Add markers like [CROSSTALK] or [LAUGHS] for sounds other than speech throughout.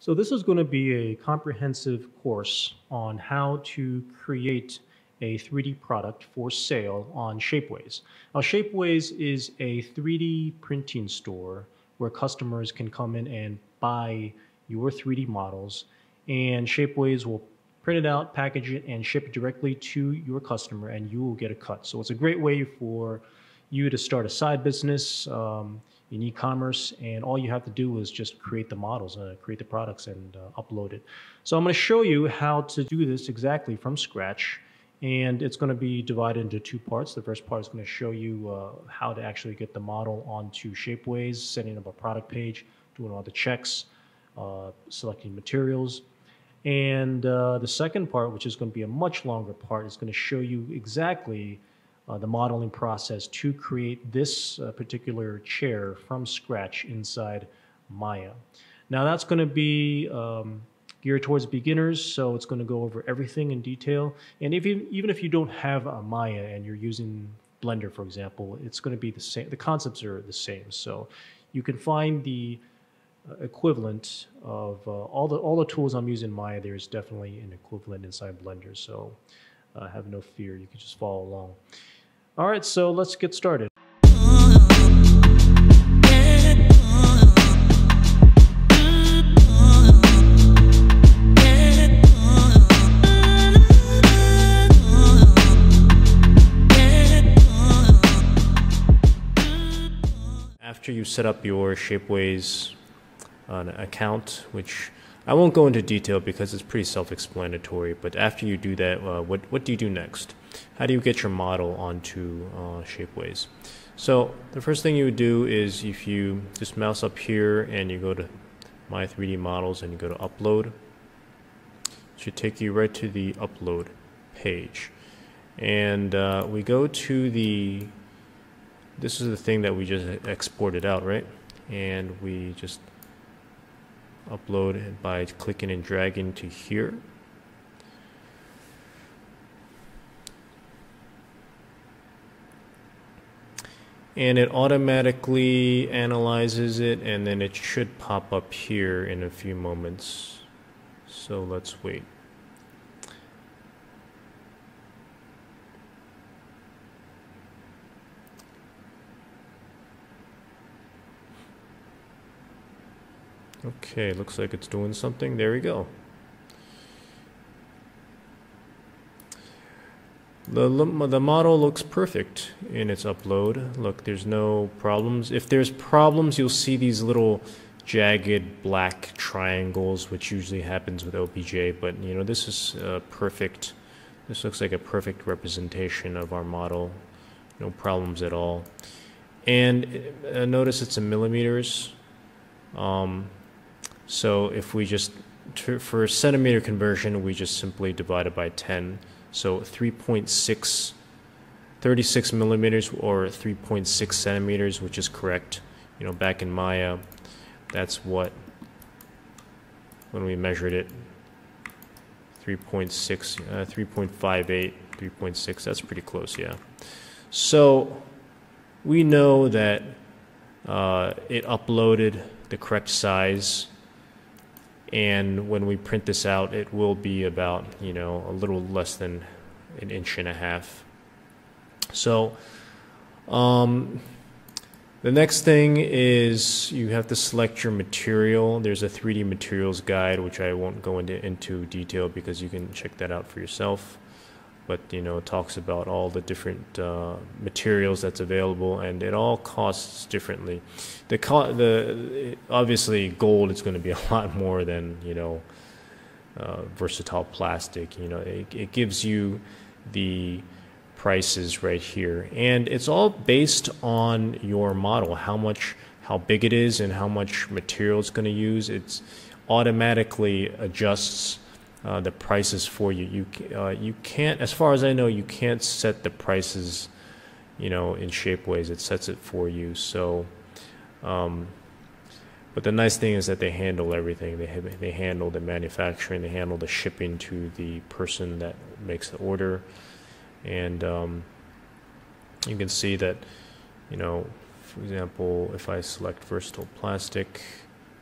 So this is going to be a comprehensive course on how to create a 3D product for sale on Shapeways. Now Shapeways is a 3D printing store where customers can come in and buy your 3D models and Shapeways will print it out, package it, and ship it directly to your customer and you will get a cut. So it's a great way for you to start a side business. Um, in e-commerce and all you have to do is just create the models uh, create the products and uh, upload it. So i'm going to show you how to do this exactly from scratch and it's going to be divided into two parts. The first part is going to show you uh, how to actually get the model onto shapeways setting up a product page doing all the checks uh, selecting materials. And uh, the second part which is going to be a much longer part is going to show you exactly uh, the modeling process to create this uh, particular chair from scratch inside Maya. Now that's going to be um, geared towards beginners, so it's going to go over everything in detail. And if you, even if you don't have a Maya and you're using Blender, for example, it's going to be the same. The concepts are the same, so you can find the uh, equivalent of uh, all the all the tools I'm using Maya. There's definitely an equivalent inside Blender, so uh, have no fear. You can just follow along. All right, so let's get started. After you set up your Shapeways uh, account, which I won't go into detail because it's pretty self-explanatory, but after you do that, uh, what, what do you do next? How do you get your model onto uh, Shapeways? So the first thing you would do is if you just mouse up here and you go to My 3D Models and you go to Upload, it should take you right to the Upload page. And uh, we go to the, this is the thing that we just exported out, right? And we just upload it by clicking and dragging to here. And it automatically analyzes it and then it should pop up here in a few moments. So let's wait. Okay looks like it's doing something. There we go The, the model looks perfect in its upload. Look, there's no problems. If there's problems, you'll see these little jagged black triangles, which usually happens with OBJ, but you know, this is perfect. This looks like a perfect representation of our model. No problems at all. And uh, notice it's in millimeters. Um, so if we just, for a centimeter conversion, we just simply divide it by 10. So 3.6, 36 millimeters or 3.6 centimeters, which is correct. You know, back in Maya, that's what, when we measured it, 3.6, uh, 3.58, 3.6, that's pretty close, yeah. So we know that uh, it uploaded the correct size and when we print this out it will be about you know a little less than an inch and a half. So um, the next thing is you have to select your material. There's a 3d materials guide which I won't go into, into detail because you can check that out for yourself but you know it talks about all the different uh, materials that's available and it all costs differently. The co- the obviously gold is going to be [LAUGHS] a lot more than you know uh, versatile plastic you know. It, it gives you the prices right here. And it's all based on your model how much how big it is and how much material it's going to use. It's automatically adjusts uh, the prices for you. You uh, you can't, as far as I know, you can't set the prices, you know, in Shapeways. It sets it for you. So, um, but the nice thing is that they handle everything. They have, they handle the manufacturing, they handle the shipping to the person that makes the order, and um, you can see that, you know, for example, if I select versatile plastic,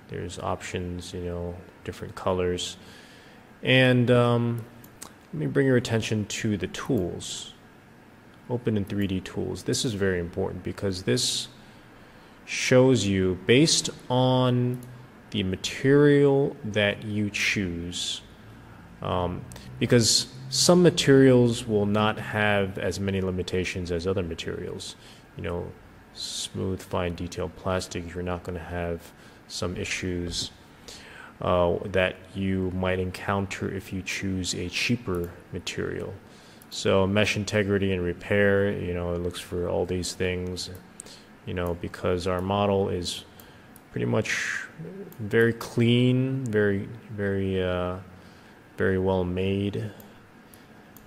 there's options, you know, different colors. And um, let me bring your attention to the tools. Open in 3D tools. This is very important because this shows you based on the material that you choose. Um, because some materials will not have as many limitations as other materials. You know, smooth, fine, detailed plastic, you're not going to have some issues uh, that you might encounter if you choose a cheaper material. So mesh integrity and repair, you know, it looks for all these things, you know, because our model is pretty much very clean, very, very, uh, very well made.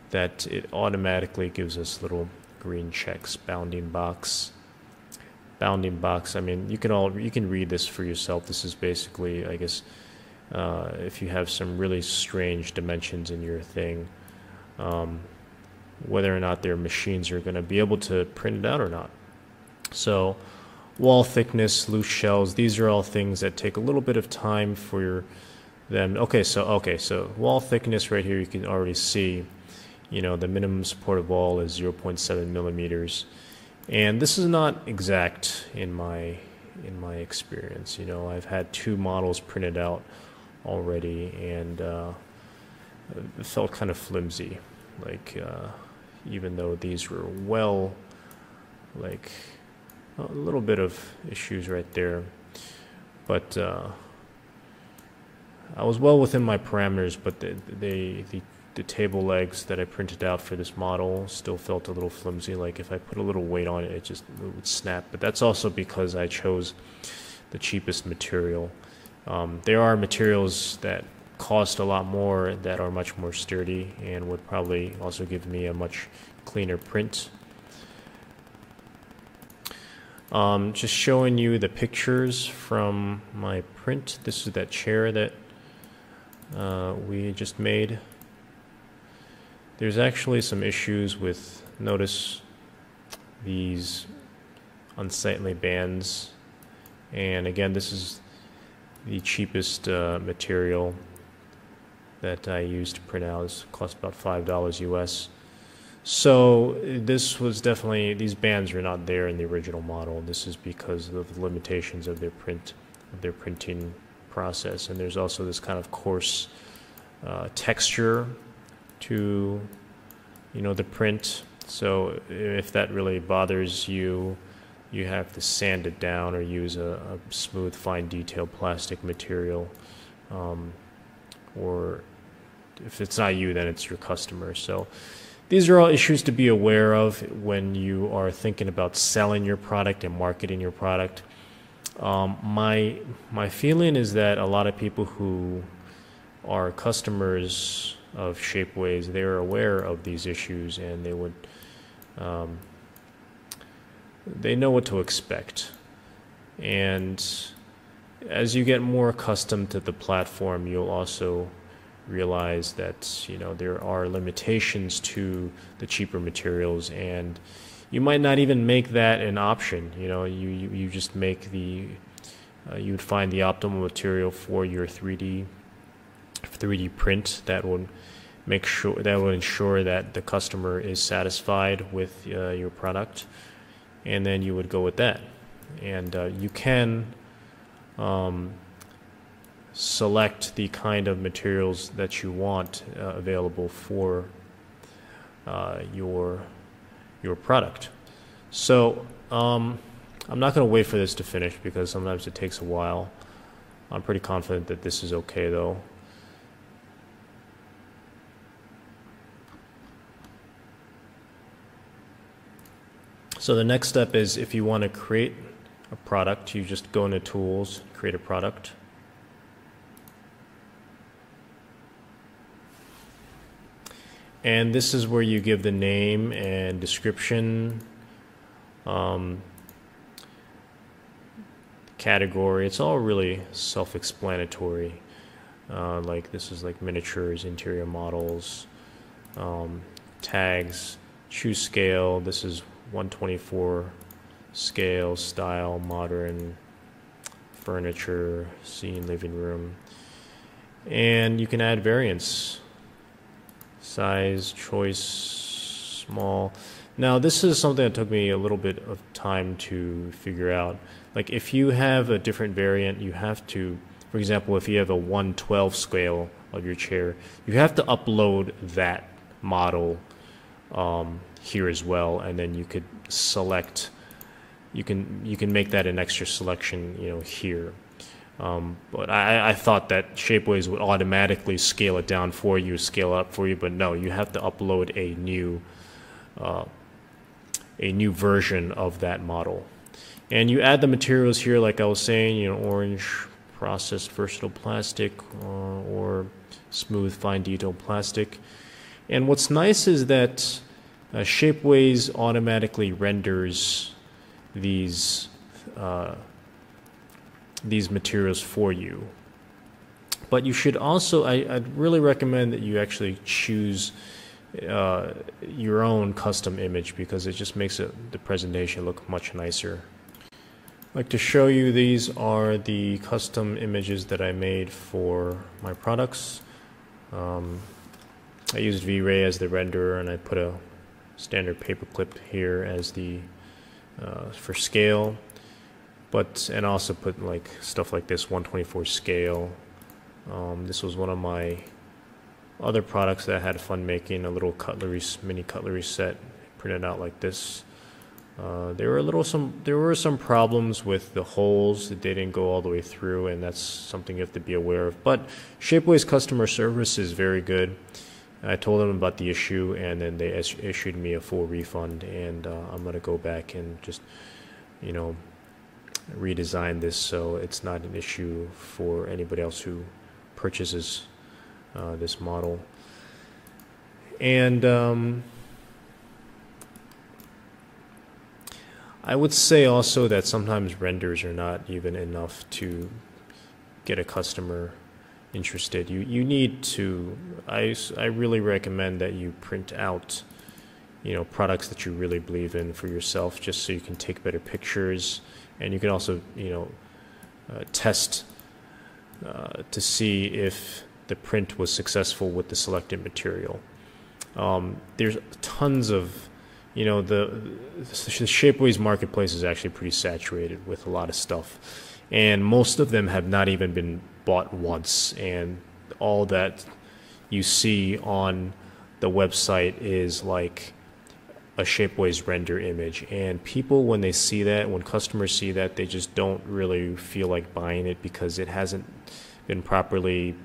That it automatically gives us little green checks, bounding box, bounding box. I mean, you can all you can read this for yourself. This is basically, I guess, uh, if you have some really strange dimensions in your thing, um, whether or not their machines are going to be able to print it out or not. So, wall thickness, loose shells, these are all things that take a little bit of time for your them. Okay, so okay, so wall thickness right here, you can already see. You know, the minimum supported wall is 0.7 millimeters, and this is not exact in my in my experience. You know, I've had two models printed out already, and uh, felt kind of flimsy. Like, uh, even though these were well, like, a little bit of issues right there, but uh, I was well within my parameters. But the, the the the table legs that I printed out for this model still felt a little flimsy. Like if I put a little weight on it, it just it would snap. But that's also because I chose the cheapest material. Um, there are materials that cost a lot more that are much more sturdy and would probably also give me a much cleaner print. Um, just showing you the pictures from my print. This is that chair that uh, we just made. There's actually some issues with, notice these unsightly bands. And again, this is the cheapest uh, material that I used to print out. It cost about $5 US. So this was definitely, these bands are not there in the original model. This is because of the limitations of their print, of their printing process. And there's also this kind of coarse uh, texture to, you know, the print. So if that really bothers you, you have to sand it down or use a, a smooth, fine detail plastic material. Um, or if it's not you, then it's your customer. So these are all issues to be aware of when you are thinking about selling your product and marketing your product. Um, my my feeling is that a lot of people who are customers of Shapeways, they're aware of these issues and they would um, they know what to expect. And as you get more accustomed to the platform, you'll also realize that you know there are limitations to the cheaper materials. And you might not even make that an option. You know you you, you just make the uh, you would find the optimal material for your 3D 3D print that would make sure that will ensure that the customer is satisfied with uh, your product and then you would go with that. And uh, you can um, select the kind of materials that you want uh, available for uh, your your product. So um, I'm not going to wait for this to finish because sometimes it takes a while. I'm pretty confident that this is okay though. So the next step is if you want to create a product, you just go into tools, create a product. And this is where you give the name and description, um, category. It's all really self-explanatory. Uh, like this is like miniatures, interior models, um, tags, choose scale. This is 124 scale, style, modern, furniture, scene, living room. And you can add variants. Size, choice, small. Now, this is something that took me a little bit of time to figure out. Like, if you have a different variant, you have to, for example, if you have a 112 scale of your chair, you have to upload that model um, here as well, and then you could select. You can you can make that an extra selection, you know, here. Um, but I, I thought that Shapeways would automatically scale it down for you, scale up for you, but no, you have to upload a new uh, a new version of that model. And you add the materials here, like I was saying, you know, orange processed versatile plastic uh, or smooth fine detail plastic. And what's nice is that uh, Shapeways automatically renders these uh, these materials for you. But you should also, I, would really recommend that you actually choose uh, your own custom image because it just makes it, the presentation look much nicer. I'd like to show you these are the custom images that I made for my products. Um, I used V-Ray as the renderer and I put a standard paperclip here as the uh, for scale but and also put like stuff like this 124 scale. Um, this was one of my other products that I had fun making a little cutlery mini cutlery set printed out like this. Uh, there were a little some there were some problems with the holes that they didn't go all the way through and that's something you have to be aware of. But Shapeways customer service is very good I told them about the issue and then they issued me a full refund and uh, I'm gonna go back and just you know redesign this so it's not an issue for anybody else who purchases uh, this model. And um, I would say also that sometimes renders are not even enough to get a customer interested. You you need to. I I really recommend that you print out, you know, products that you really believe in for yourself, just so you can take better pictures and you can also you know uh, test uh, to see if the print was successful with the selected material. Um, there's tons of you know the the Shapeways marketplace is actually pretty saturated with a lot of stuff, and most of them have not even been bought once, and all that you see on the website is like a Shapeways render image. And people, when they see that, when customers see that, they just don't really feel like buying it because it hasn't been properly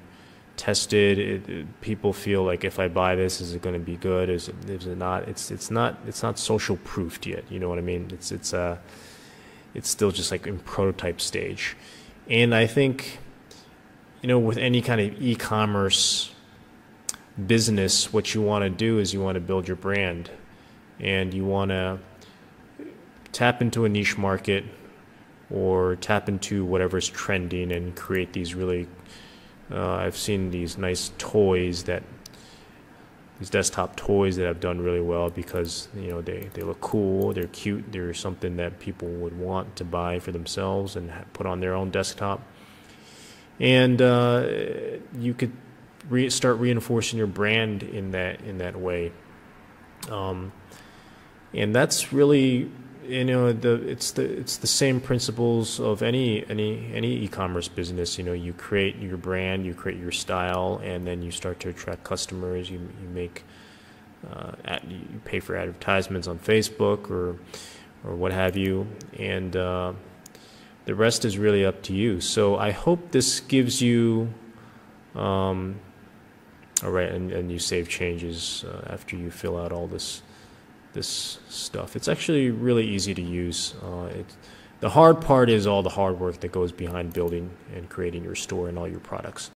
tested. It, it, people feel like if I buy this, is it going to be good? Is it, is it not? It's it's not it's not social proofed yet. You know what I mean? It's it's uh it's still just like in prototype stage. And I think you know with any kind of e-commerce business, what you want to do is you want to build your brand and you want to tap into a niche market or tap into whatever's trending and create these really uh, I've seen these nice toys that these desktop toys that have done really well because you know they, they look cool they're cute they're something that people would want to buy for themselves and put on their own desktop and uh, you could re- start reinforcing your brand in that in that way. Um, and that's really you know the it's the it's the same principles of any any any e-commerce business. You know you create your brand you create your style and then you start to attract customers. You you make uh, at, you pay for advertisements on Facebook or or what have you. And uh, the rest is really up to you so I hope this gives you um, all right and, and you save changes uh, after you fill out all this this stuff. It's actually really easy to use. Uh, it, the hard part is all the hard work that goes behind building and creating your store and all your products.